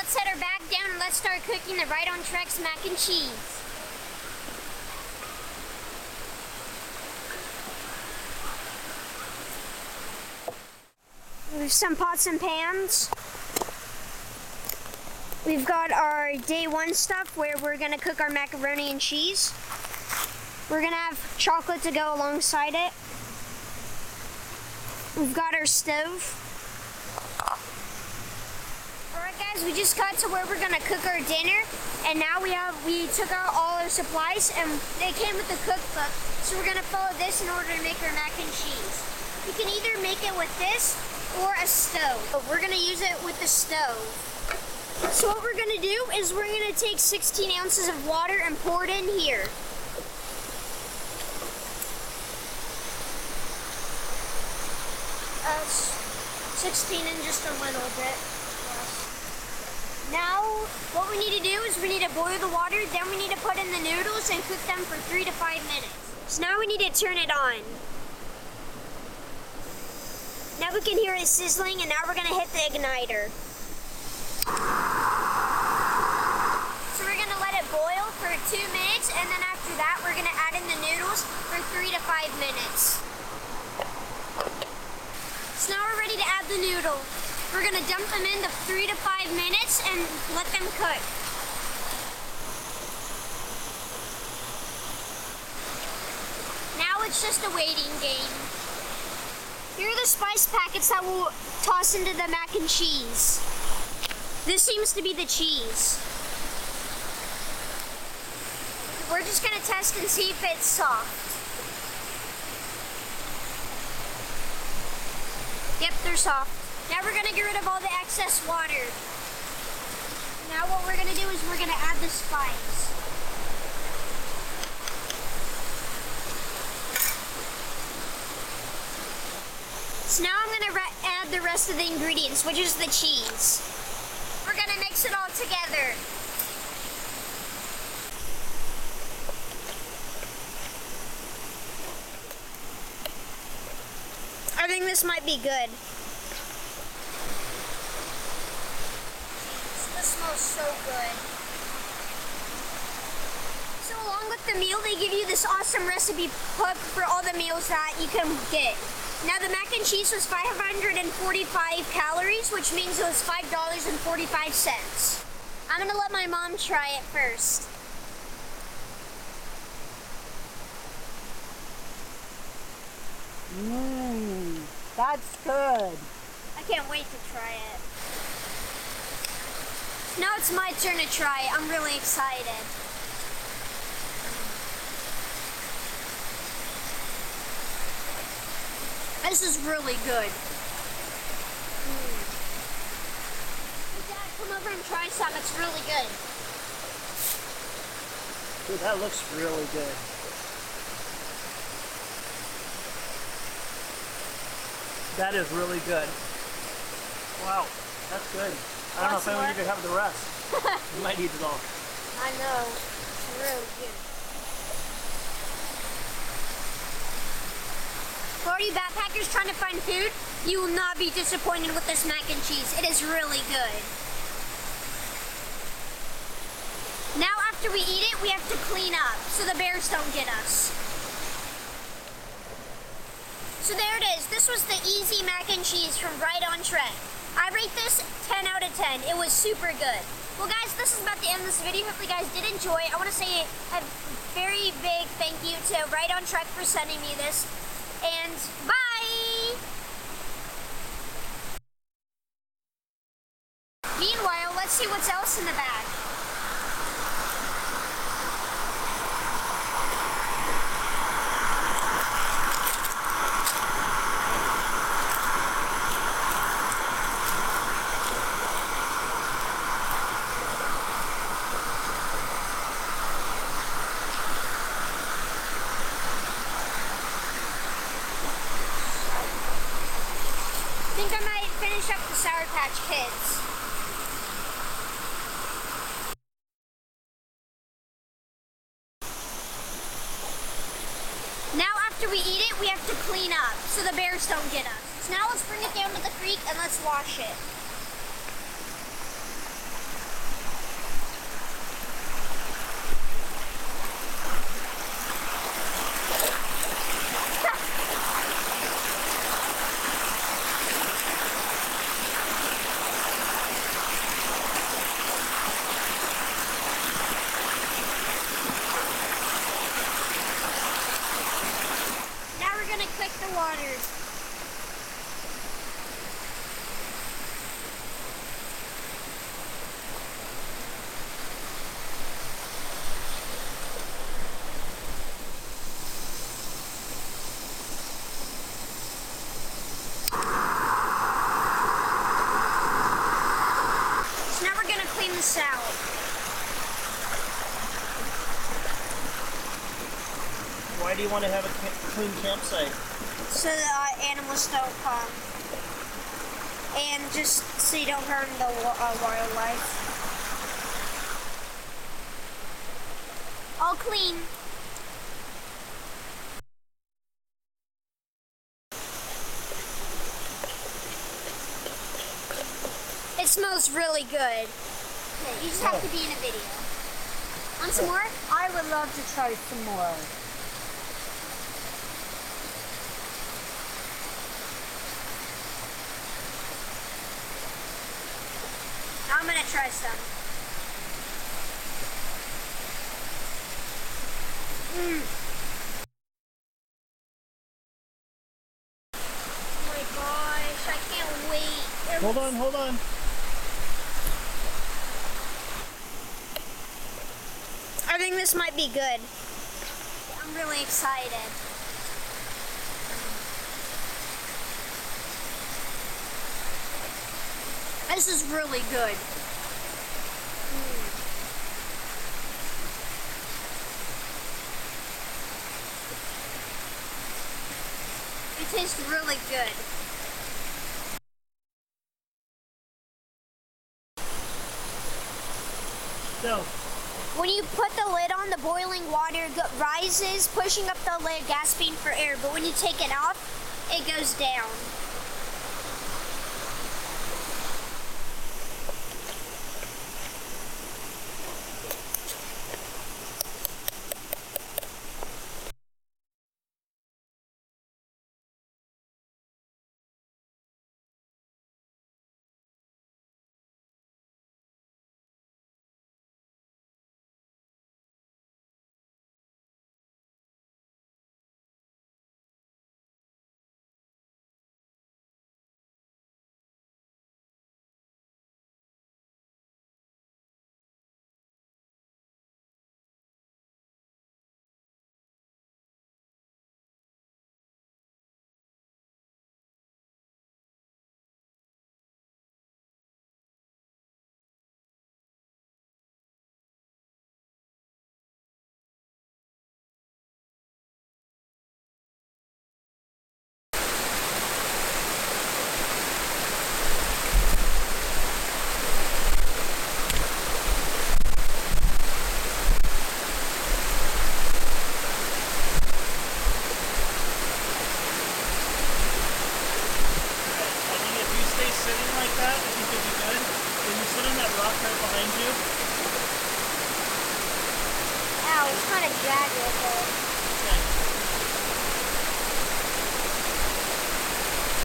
let's set her back down and let's start cooking the Right on Trek's mac and cheese. We have some pots and pans. We've got our day one stuff where we're gonna cook our macaroni and cheese. We're gonna have chocolate to go alongside it. We've got our stove. Guys, we just got to where we're gonna cook our dinner and now we have we took out all our supplies and they came with the cookbook. So we're gonna follow this in order to make our mac and cheese. You can either make it with this or a stove. But we're gonna use it with the stove. So what we're gonna do is we're gonna take 16 ounces of water and pour it in here. Uh, 16 and just a little bit. Now, what we need to do is we need to boil the water, then we need to put in the noodles and cook them for three to five minutes. So now we need to turn it on. Now we can hear it sizzling and now we're gonna hit the igniter. So we're gonna let it boil for two minutes and then after that we're gonna add in the noodles for three to five minutes. So now we're ready to add the noodle. We're gonna dump them in the three to five minutes and let them cook. Now it's just a waiting game. Here are the spice packets that we'll toss into the mac and cheese. This seems to be the cheese. We're just gonna test and see if it's soft. Yep, they're soft. Now we're gonna get rid of all the excess water. Now what we're gonna do is we're gonna add the spice. So now I'm gonna add the rest of the ingredients, which is the cheese. We're gonna mix it all together. I think this might be good. This smells so good. So along with the meal, they give you this awesome recipe book for all the meals that you can get. Now the mac and cheese was 545 calories, which means it was $5.45. I'm gonna let my mom try it first. Mmm, that's good. I can't wait to try it. Now it's my turn to try it. I'm really excited. This is really good. Mm. Dad, come over and try some. It's really good. Dude, that looks really good. That is really good. Wow, that's good. I don't know if even some could have the rest. you might need it all. I know. It's really good. For all you backpackers trying to find food, you will not be disappointed with this mac and cheese. It is really good. Now after we eat it, we have to clean up so the bears don't get us. So there it is. This was the easy mac and cheese from Right on Trek. I rate this 10 out of 10. It was super good. Well guys, this is about the end of this video. Hopefully you guys did enjoy. I want to say a very big thank you to Right on Trek for sending me this. And bye! Meanwhile, let's see what's else in the bag. I think I might finish up the Sour Patch Kids. Now after we eat it, we have to clean up so the bears don't get us. So now let's bring it down to the creek and let's wash it. water. Why do you want to have a clean campsite? So uh, animals don't come. And just so you don't harm the uh, wildlife. All clean. It smells really good. you just have to be in a video. Want some more? I would love to try some more. I'm gonna try some. Mm. Oh my gosh, I can't wait. Hold on, hold on. I think this might be good. I'm really excited. This is really good. It tastes really good. So, When you put the lid on, the boiling water rises, pushing up the lid, gasping for air. But when you take it off, it goes down. I think if you stay sitting like that, I think you'll be good. When you sit on that rock right behind you, Ow, it's kind of jagged. though.